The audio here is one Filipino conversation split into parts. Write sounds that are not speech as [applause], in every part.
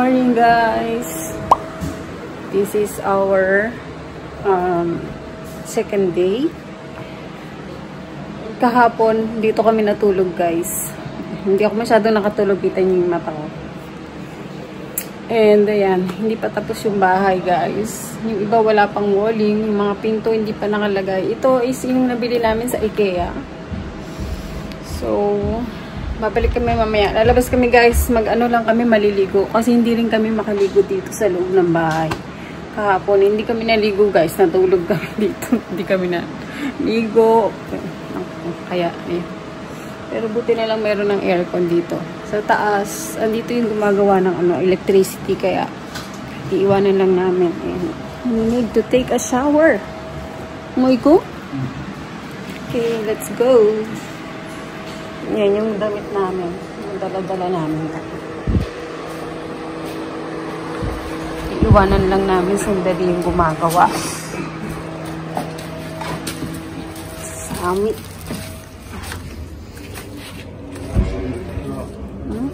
morning guys! This is our um, second day. Kahapon, dito kami natulog guys. Hindi ako masyado nakatulog, kita yung mata ko. And ayan, hindi pa tapos yung bahay guys. Yung iba wala pang walling, yung mga pinto hindi pa nakalagay. Ito is yung nabili namin sa IKEA. So, babalik kami mamaya. Lalabas kami guys, mag-ano lang kami maliligo. Kasi hindi rin kami makaligo dito sa loob ng bahay. Kahapon, hindi kami naligo guys. Natulog kami [laughs] dito. hindi kami na ligo. Kaya, eh. Pero buti na lang meron ng aircon dito. Sa taas, andito yung gumagawa ng ano, electricity. Kaya, iiwanan lang namin. And we need to take a shower. Moy ko? Okay, let's go. Yan yung damit namin. Yung dala-dala namin. Iiwanan lang namin sandali yung gumagawa. Samit. Hmm?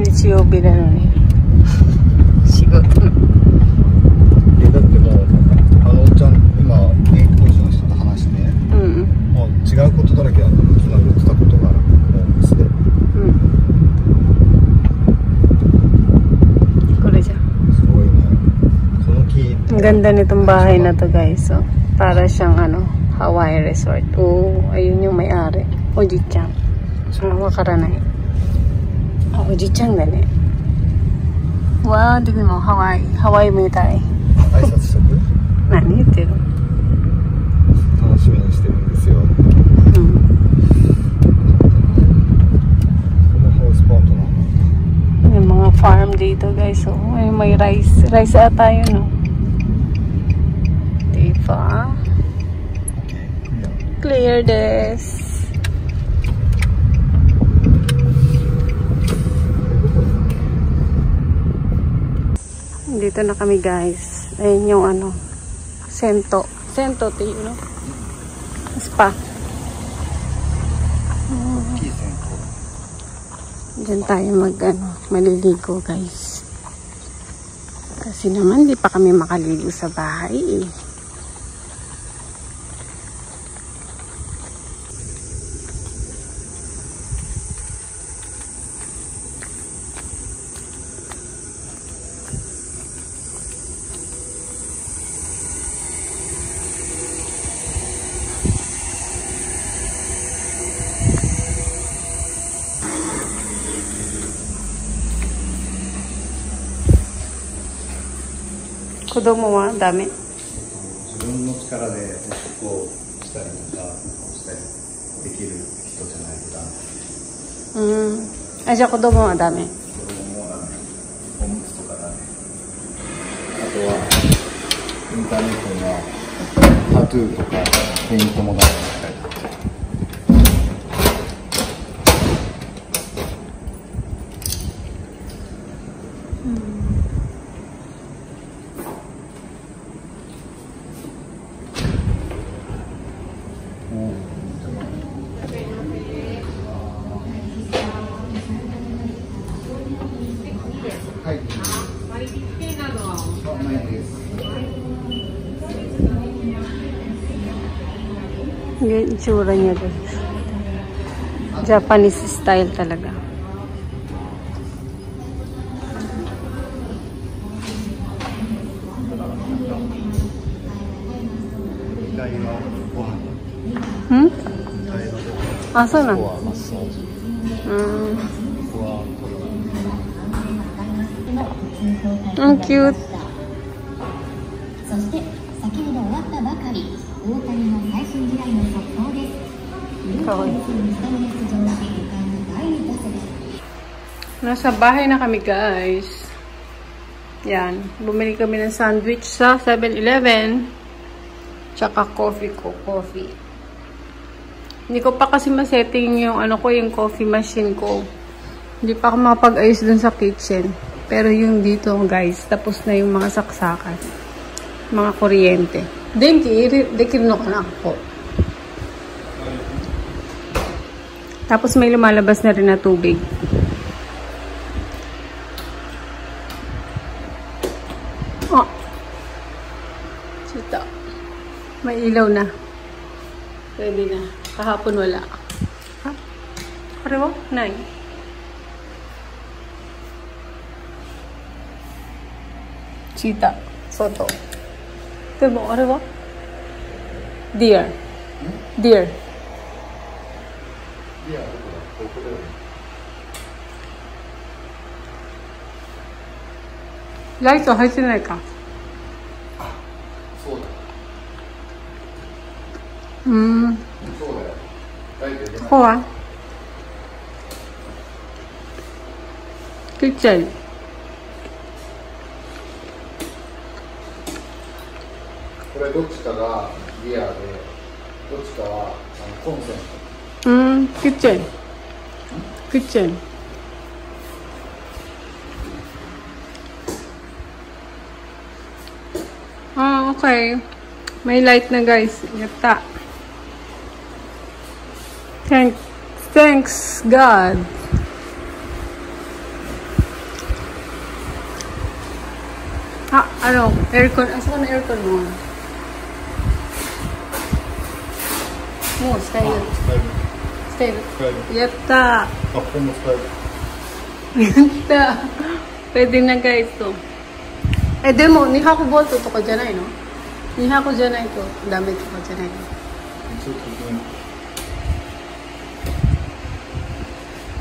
It's yung binanay. Siguro. 違でに、いね。バーイナトガイソパラシャンアノハワイレソート。おあゆにおめあれおじちゃん。そのわからなおじちゃんだね。わあでもハワイハワイみたい。何言ってるの？farm dito guys. So, may, may rice. Rice ata yun, no? Diba? Clear this. Dito na kami guys. Ayan yung ano. Sento. Sento, tayo, no? Spa. Diyan tayo mag ano maliligo guys. Kasi naman, di pa kami makaligo sa bahay eh. Kodomo wa dame. 自分の力でおしっこしたりとかしたりできる人じゃないとダメ Mm. Ah, siya kodomo wa dame. 子供もダメおむつとかダメあとはインターネットにはタトゥーとかペイントもダメ itsura niya guys. Japanese style talaga. 2階はご飯。 Hmm? 2階はご飯。 Ah, so na? ここはマッサージ。 Mm. ここは Ang cute. そして先ほど終わったばかり 大谷の最新試合の速報ですかわいいルーキーにスタメン出場し迎えた第2打席 Nasa bahay na kami guys. Yan. Bumili kami ng sandwich sa 7-Eleven. Tsaka coffee ko. Coffee. Hindi ko pa kasi masetting yung ano ko, yung coffee machine ko. Hindi pa ako makapag-ayos dun sa kitchen. Pero yung dito guys, tapos na yung mga saksakan. Mga kuryente. 電気入れできるのかな ako. Tapos may lumalabas na rin na tubig. Oh. Sita. May ilaw na. Pwede na. Kahapon wala. Ha? karewa? nine Chita Soto. いや、ここだ？よね。ライト入ってないか。そうだ。うーん。そうだよ。ライト入れないちっちゃい。これどっちかがギアで、どっちかはあのコンセント。うーん、ちっちゃい。ちっちゃい。Ah, okay. May light na guys. Yata. Thank, thanks God. Ah, ano? Aircon. Asa ka na aircon mo? Mo, stay. 使える。 Stay. 使える。 Yata. あ、ここも使える。 Yata. Pwede na guys to. Eh, de mo, ni Haku Bolto to ka dyan ay, no? Ni Haku dyan ay to. Dami to ka dyan ay. ちょっとごめん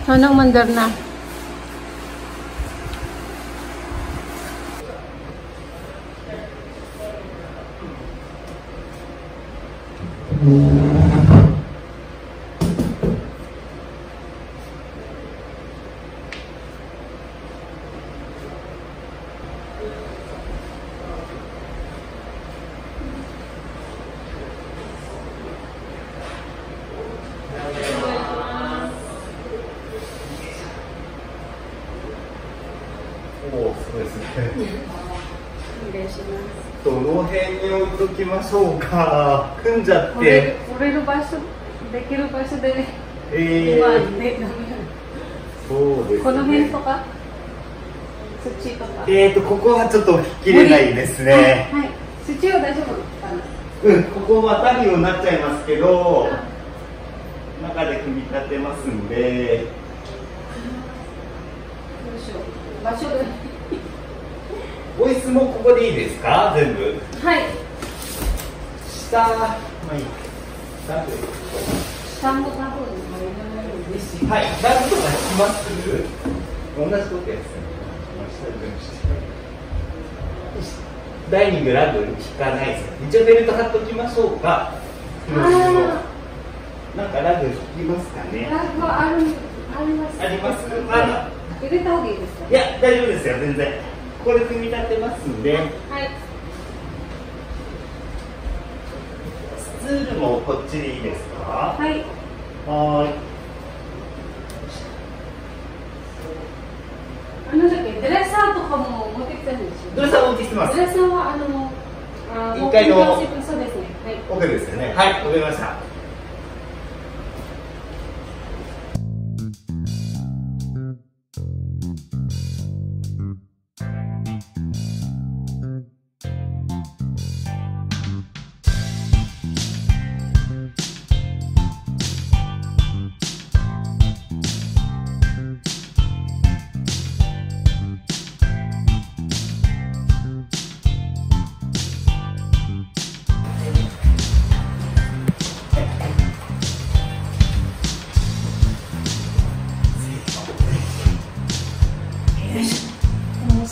Anong mandar na? いときましょうか。組んじゃって。折れる場所、できる場所で、え今、ー、ね、そうですね。この辺とか、土とか？えーと、ここはちょっと引きれないですね。はい。土は大丈夫かな？うん、ここ渡るようになっちゃいますけど、中で組み立てますんで、どうしよう。場所で。ボイスもここでいいですか？全部。はい。下、まあいい。ダブル下も多分、いらないですよ。はい、ダブルとか引きます同じことや。ダイニングラグ引かないです。一応ベルト貼っときましょうか。あなんかラグ引きますかね。ラグはある、あります。ありますあ入れた方がいいですか？いや、大丈夫ですよ、全然。これ組み立てますんで、はい。スツールもこっちでいいですか？はい。はーい。あのだっけ、デレッサーとかも持ってきたんですよ。どれさんお持ちしてますデ。レッサーは、あの、あ一回のそうですね。はい。OK ですよね。はい、わかりました。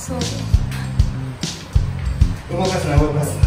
そうです。動かすな、動かす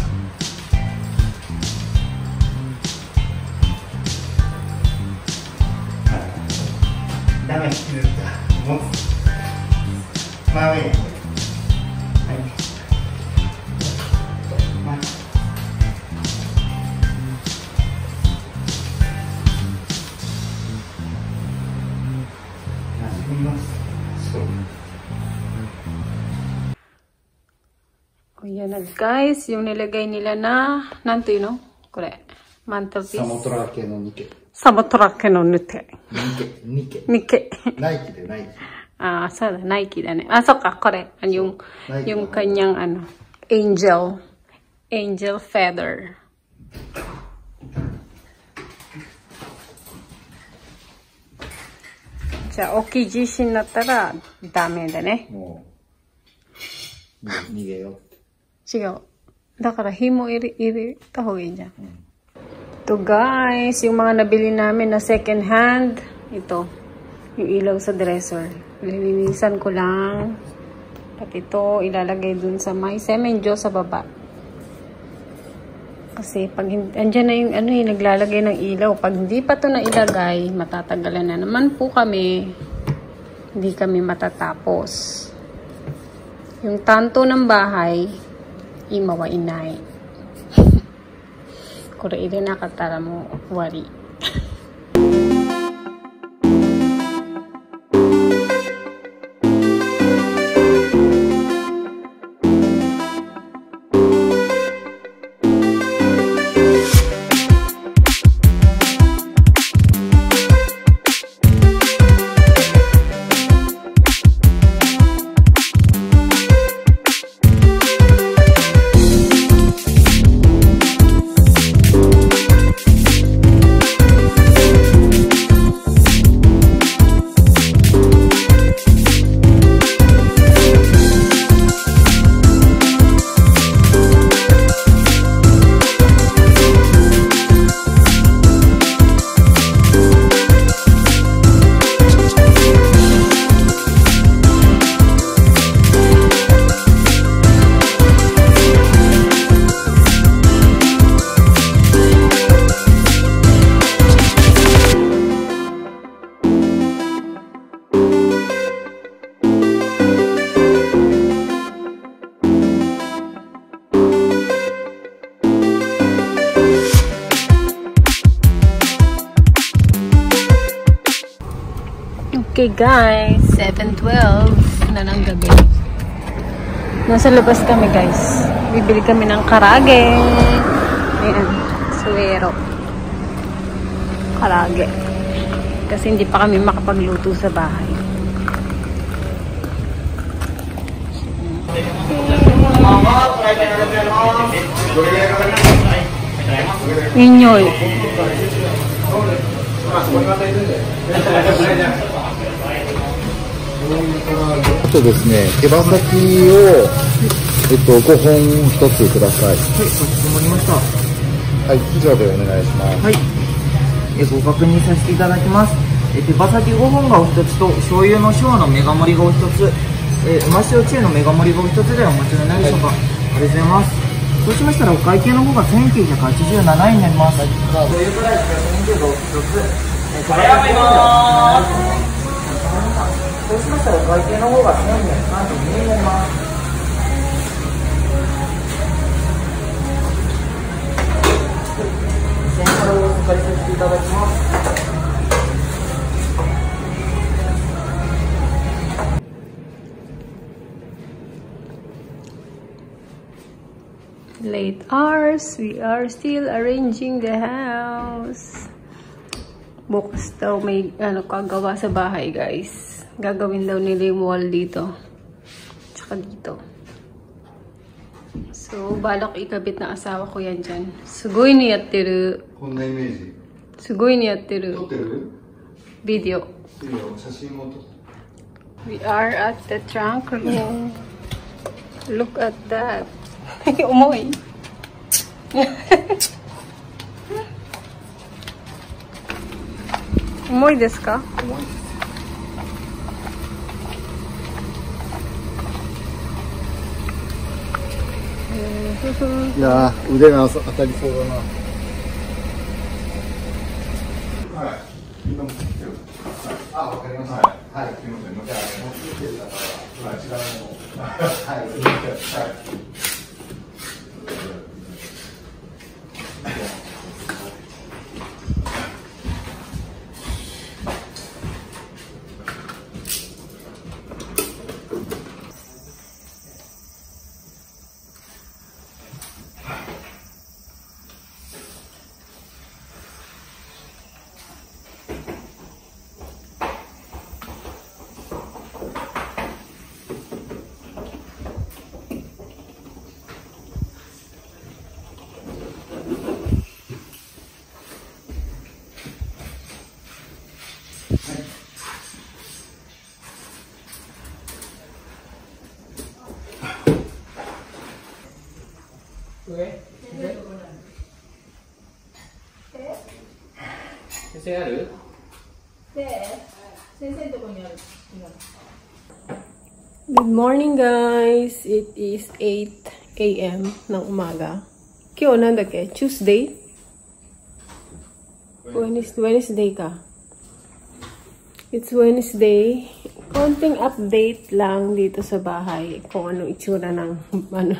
guys, yung nilagay nila na, nanto yun, no? Kore. Mantelpiece. サモトラ系のニケ。 Samotrake no nute. ニケ。ニケ。 Nike. ナイキでナイキ。 Ah, sa Nike da ne. Ah, so ka, kore. An yung, Nike. yung kanyang ano. angel. Angel feather. じゃあ、大きい地震になったらダメだね。もう、逃げ逃げようって。 違う。だから紐入れ入れた方がいいじゃん。Ito guys, yung mga nabili namin na second hand. Ito, yung ilaw sa dresser. Lilinisan ko lang. At ito, ilalagay dun sa may semenjo sa baba. Kasi pag hin- andyan na yung ano eh, naglalagay ng ilaw. Pag hindi pa to na ilagay, matatagalan na naman po kami. Hindi kami matatapos. Yung tanto ng bahay, 今はいない。[laughs] これ入れなかったらもう終わり。Okay guys, 7.12 na ng gabi. Nasa labas kami guys. Bibili kami ng karage. Ayan, suwero. Karage. Kasi hindi pa kami makapagluto sa bahay. Inyoy. あとですね、手羽先を、えっと、5本1つください。はい、かしこまりました。はい、以上でお願いします。はい。えご確認させていただきます。え手羽先5本がお一つと、醤油の小のメガ盛りがお一つ、えうま塩中のメガ盛りがお一つでお待ちになるでしょうか。ありがとうございます。そうしましたらお会計の方が1987円になります。醤油プライス120がお一つ。えー、早めます。そうしましたらお会計の方が1032円になります。千からお預かりさせていただきます。 Late hours. We are still arranging the house. Bukas daw may ano kagawa sa bahay, guys. Gagawin daw nila yung wall dito. Tsaka dito. So, balak ikabit na asawa ko yan dyan. Sugoy ni yatteru. Image. Sugoy ni yatteru. Totteru? Video. Video. Sasimoto. We are at the trunk room. Look at that. [laughs] Umoy. [laughs] Umoy desu ka? Umoy. いや、腕が当たりそうだな。はい。すみません。じゃあ、持ってきてたから、はい、はい。はい。先生ある Good morning guys! It is 8 a.m. ng umaga. Kyo, nandake? Tuesday? Wednesday, Wednesday ka. It's Wednesday. Konting update lang dito sa bahay kung ano itsura ng [laughs] ano,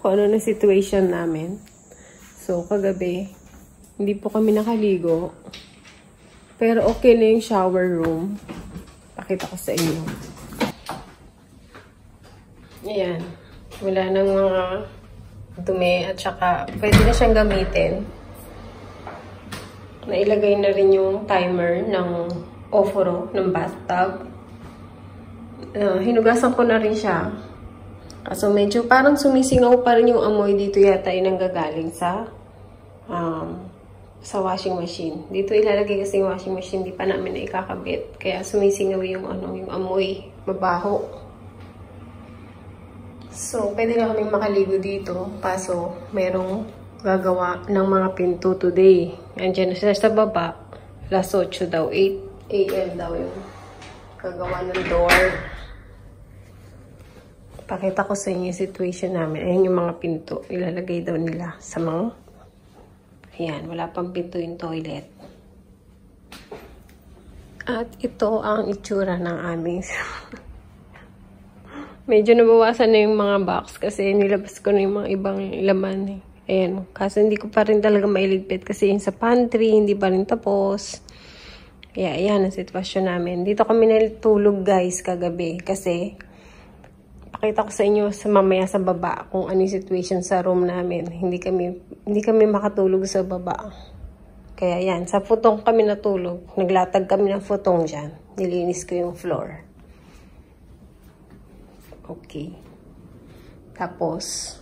kung ano na situation namin. So, kagabi, hindi po kami nakaligo. Pero okay na yung shower room. Pakita ko sa inyo. Ayan. Wala nang mga dumi at saka pwede na siyang gamitin. Nailagay na rin yung timer ng oforo ng bathtub. Uh, hinugasan ko na rin siya. Kaso medyo parang sumisingaw pa rin yung amoy dito yata yung nanggagaling sa um, sa washing machine. Dito ilalagay kasi yung washing machine, di pa namin na ikakabit. Kaya sumisingaw yung, ano, yung amoy, mabaho. So, pwede na kami makaligo dito. Kaso, merong gagawa ng mga pinto today. Andiyan na sila sa baba. Last 8 daw, 8 a.m. daw yung gagawa ng door. Pakita ko sa inyo yung situation namin. Ayan yung mga pinto. Ilalagay daw nila sa mga Ayan, wala pang pinto yung toilet. At ito ang itsura ng aming [laughs] Medyo nabawasan na yung mga box kasi nilabas ko na yung mga ibang laman. Eh. Ayan, kaso hindi ko pa rin talaga mailigpit kasi yung sa pantry, hindi pa rin tapos. Kaya ayan ang sitwasyon namin. Dito kami natulog guys kagabi kasi pakita ko sa inyo sa mamaya sa baba kung ano yung situation sa room namin. Hindi kami, hindi kami makatulog sa baba. Kaya yan, sa futong kami natulog. Naglatag kami ng futong dyan. Nilinis ko yung floor. Okay. Tapos,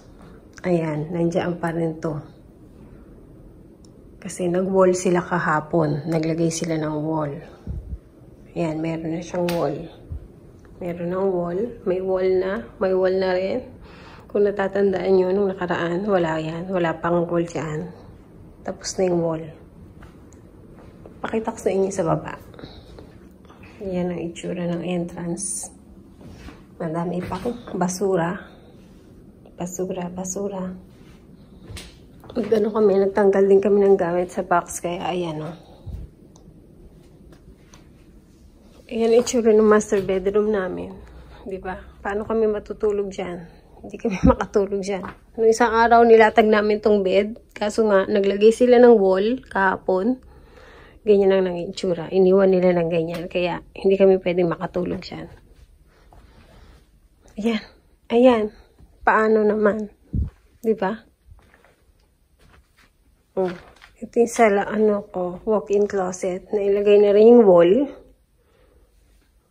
ayan, nandiyan pa rin to. Kasi nag-wall sila kahapon. Naglagay sila ng wall. Ayan, meron na siyang wall. Meron ng wall. May wall na. May wall na rin. Kung natatandaan nyo, nung nakaraan, wala yan. Wala pang wall dyan. Tapos na yung wall. Pakita ko sa inyo sa baba. Yan ang itsura ng entrance. Madami pang basura. Basura, basura. Magano kami, nagtanggal din kami ng gamit sa box. Kaya ayan o. Oh. Ayan itsura ng master bedroom namin. Di ba? Paano kami matutulog dyan? Hindi kami [laughs] makatulog dyan. Noong isang araw, nilatag namin tong bed. Kaso nga, naglagay sila ng wall kahapon. Ganyan lang ng itsura. Iniwan nila ng ganyan. Kaya, hindi kami pwedeng makatulog dyan. Ayan. Ayan. Paano naman? Di ba? Oh. Ito yung sala, ano ko, walk-in closet. Nailagay na rin yung wall.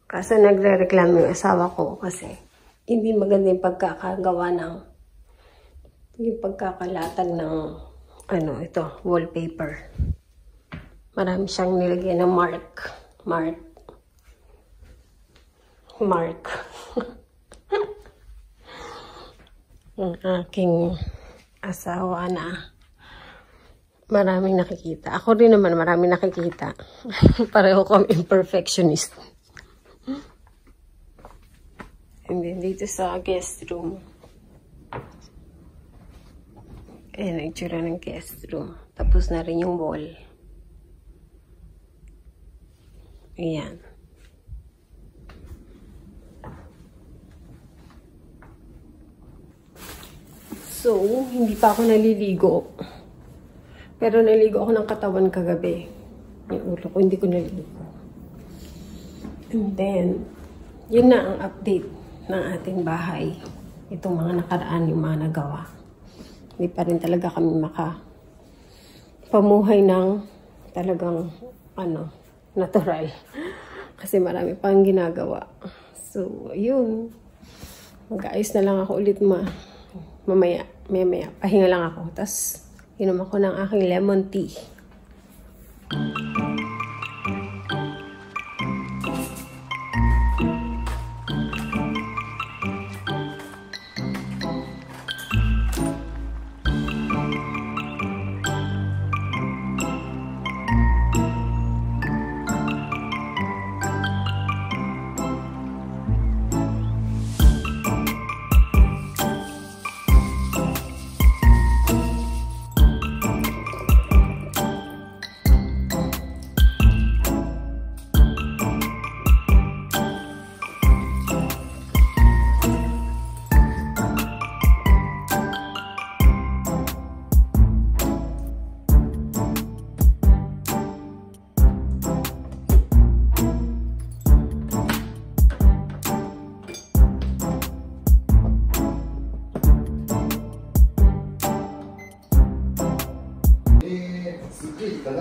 Kaso nagre-reklamo yung asawa ko kasi hindi maganda yung pagkakagawa ng yung pagkakalatag ng ano ito, wallpaper. Marami siyang nilagyan ng mark. Mark. Mark. [laughs] yung aking asawa na maraming nakikita. Ako rin naman maraming nakikita. [laughs] Pareho kami imperfectionist. And then dito sa guest room. Ayan ang itsura ng guest room. Tapos na rin yung wall. Ayan. So, hindi pa ako naliligo. Pero naligo ako ng katawan kagabi. Yung ulo ko, hindi ko naligo. And then, yun na ang update ng ating bahay. Itong mga nakaraan, yung mga nagawa. Hindi pa rin talaga kami maka pamuhay ng talagang ano, natural. [laughs] Kasi marami pang ginagawa. So, yun. Mag-ayos na lang ako ulit ma mamaya. Maya-maya. Pahinga lang ako. Tapos, inom ako ng aking lemon tea.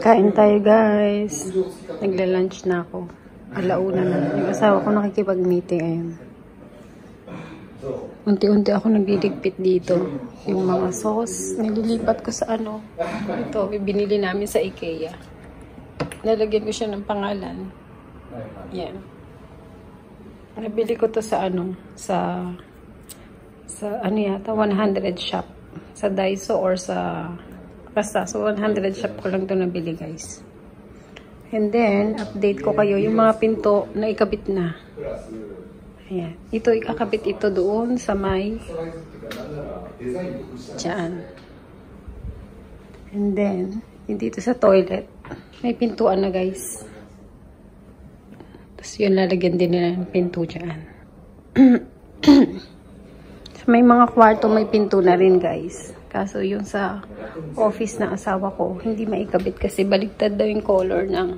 Kain tayo guys. Nagla-lunch na ako. Alauna na. Yung asawa ko nakikipag-meeting ayun. Unti-unti ako nagliligpit dito. Yung mga sauce, nililipat ko sa ano. Ito, binili namin sa Ikea. Nalagyan ko siya ng pangalan. Yan. Nabili ko to sa ano, sa sa ano yata, 100 shop. Sa Daiso or sa basta, sa 100 shop ko lang to nabili guys. And then, update ko kayo yung mga pinto na ikabit na. Ayan. Ito, ikakabit ito doon sa may Diyan. And then, dito sa toilet, may pintuan na guys. Tapos yun, lalagyan din nila ng pinto dyan. [clears throat] sa may mga kwarto, may pinto na rin guys. Kaso yung sa office ng asawa ko, hindi maikabit kasi baligtad daw yung color ng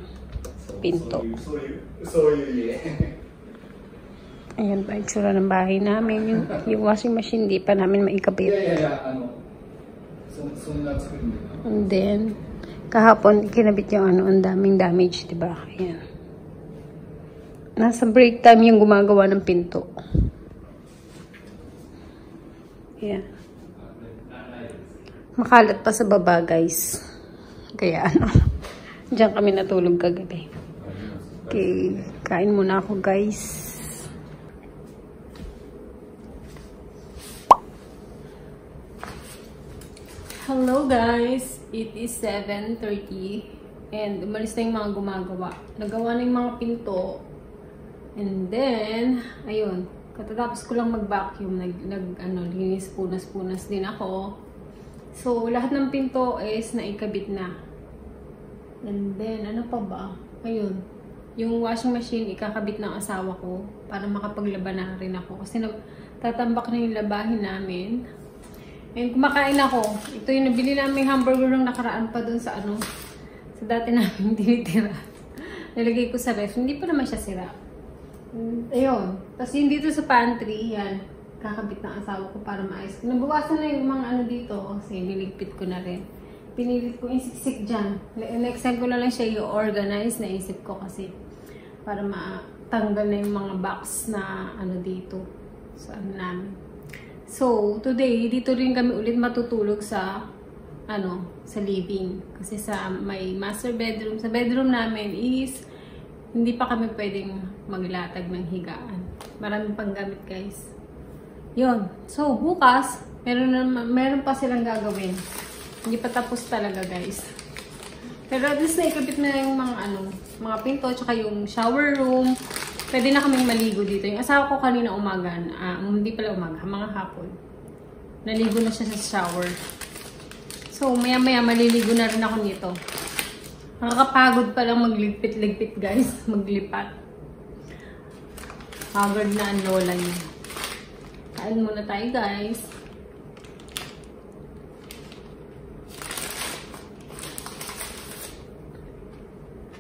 pinto. Ayan pa itsura ng bahay namin. Yung, yung washing machine, hindi pa namin maikabit. And then, kahapon, kinabit yung ano, ang daming damage, di ba? Ayan. Nasa break time yung gumagawa ng pinto. Ayan. Makalat pa sa baba, guys. Kaya ano, [laughs] diyan kami natulog kagabi. Okay, kain muna ako, guys. Hello guys! It is 7.30 and umalis na yung mga gumagawa. Nagawa na yung mga pinto. And then, ayun, katatapos ko lang mag-vacuum, nag, nag ano, linis, punas-punas din ako. So, lahat ng pinto is naikabit na. And then, ano pa ba? Ayun, yung washing machine, ikakabit ng asawa ko para makapaglaban na rin ako. Kasi tatambak na yung labahin namin. And kumakain ako. Ito yung nabili namin hamburger ng nakaraan pa dun sa ano, sa dati namin [laughs] tinitira. Nilagay ko sa ref. Hindi pa naman siya sira. Mm, Ayun. Tapos yung dito sa pantry, yan. Kakabit ng asawa ko para maayos. Nabawasan na yung mga ano dito kasi niligpit ko na rin. Pinilit ko yung siksik dyan. Next time ko na lang siya i-organize. Naisip ko kasi para matanggal na yung mga box na ano dito sa ano namin. So, today, dito rin kami ulit matutulog sa, ano, sa living. Kasi sa may master bedroom, sa bedroom namin is, hindi pa kami pwedeng maglatag ng higaan. Marami pang gamit, guys. Yun. So, bukas, meron, na, meron pa silang gagawin. Hindi pa tapos talaga, guys. Pero at least naikabit na yung mga, ano, mga pinto, tsaka yung shower room, Pwede na kaming maligo dito. Yung asawa ko kanina umaga, ah, hindi pala umaga, mga hapon. Naligo na siya sa shower. So, maya-maya maliligo na rin ako nito. Nakakapagod pa lang magligpit-ligpit, guys. [laughs] Maglipat. Pagod na ang lola niya. Kain muna tayo, guys.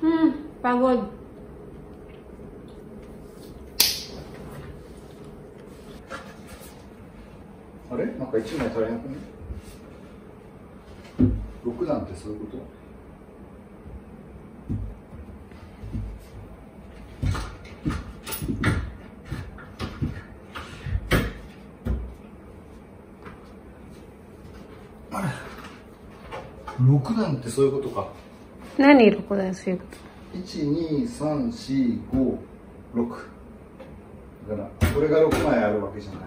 Hmm, pagod.あれなんか一枚足りなくね6段ってそういうこと 6段ってそういうことか何色こだそういうこと12345だからこれが6枚あるわけじゃない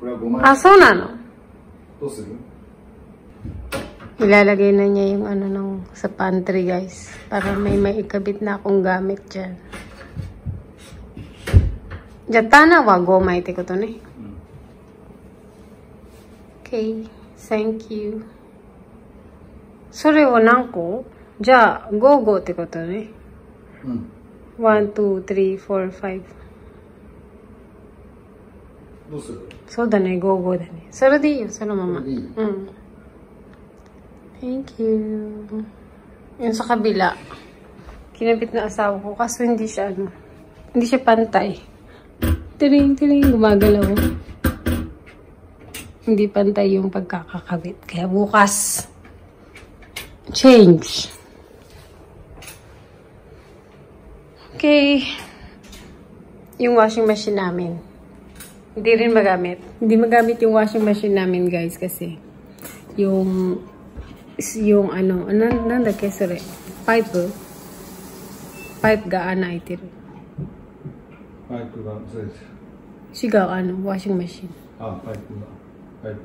これは5枚あ、そうなのどうする Ilalagay na niya yung ano ng sa pantry guys. Para may maikabit na akong gamit dyan. Jatana wa gomay te koto ne. Okay. Thank you. それを何個じゃあ、5個ってことね。うん 1, 2, 3, 4, 5. どうするそうだね、5、5だね。それでいいよ、そのまま。それでいいうん。Thank you. Yung sa kabila. Kinabit na asawa ko kaso hindi siya ano. Hindi siya pantay. Tiring, tiring, gumagalaw. Hindi pantay yung pagkakakabit. Kaya bukas, change. Okay. Yung washing machine namin. Hindi rin magamit. Hindi magamit yung washing machine namin, guys, kasi yung yung ano, nan, nanda kesare, pipe. Pipe gaana itir. Pipe ga, says. Sigaw, ano, washing machine. Ah, pipe ga. Pipe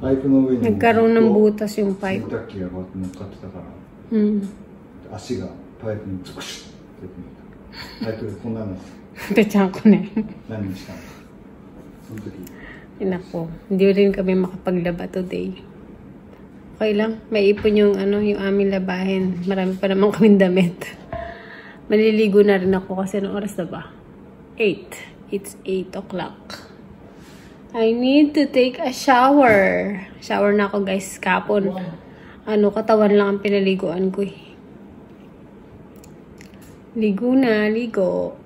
パイプにパイプの上に Nagkaroon ng ずっ butas yung と pipe. 洗濯機がこうやって乗っかってたから Hmm. 足がパイプにズクシュッって出てきたパイプがこんなの Pechan ko na yun. 何にしたのその時 Inako, hindi rin kami makapaglaba today. Okay lang, may ipon yung ano, yung aming labahin. Marami pa naman kaming damit. Maliligo na rin ako kasi anong oras na ba? 8. It's 8 o'clock. I need to take a shower. Shower na ako guys, kapon. Ano, katawan lang ang pinaliguan ko eh. Ligo na, ligo.